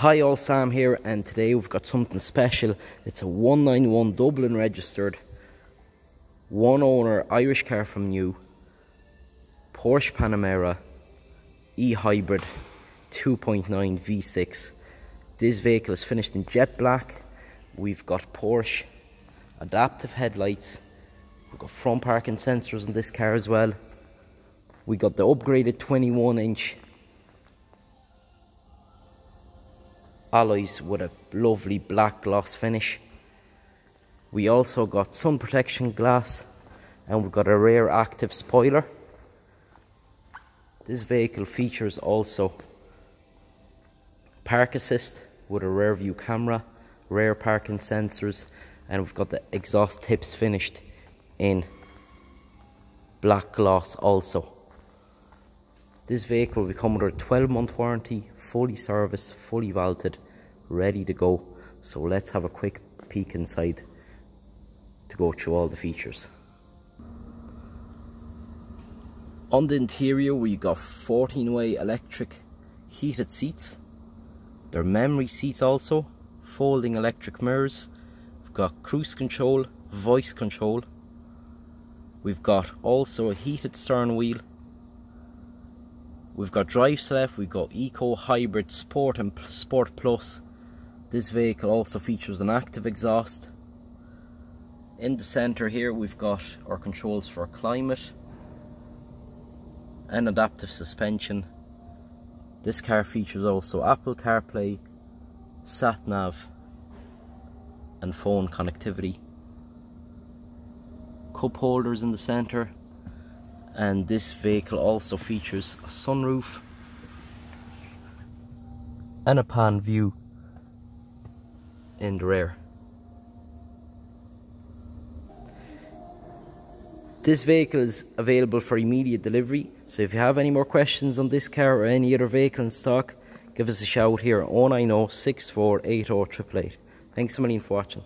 Hi all Sam here and today we've got something special. It's a 191 Dublin registered one owner Irish car from new Porsche Panamera e-hybrid 2.9 V6. This vehicle is finished in jet black. We've got Porsche adaptive headlights. We've got front parking sensors in this car as well. We got the upgraded 21 inch alloys with a lovely black gloss finish. We also got sun protection glass and we've got a rear active spoiler. This vehicle features also park assist with a rear view camera, rear parking sensors and we've got the exhaust tips finished in black gloss also. This vehicle will come under a 12 month warranty, fully serviced, fully vaulted, ready to go. So let's have a quick peek inside to go through all the features. On the interior we've got 14 way electric heated seats. They're memory seats also, folding electric mirrors. We've got cruise control, voice control. We've got also a heated steering wheel We've got drive select, we've got Eco Hybrid Sport and Sport Plus. This vehicle also features an active exhaust. In the centre here we've got our controls for climate and adaptive suspension. This car features also Apple CarPlay, SatNav and phone connectivity. Cup holders in the centre and this vehicle also features a sunroof and a pan view in the rear. This vehicle is available for immediate delivery, so if you have any more questions on this car or any other vehicle in stock, give us a shout here on 090 Thanks a million for watching.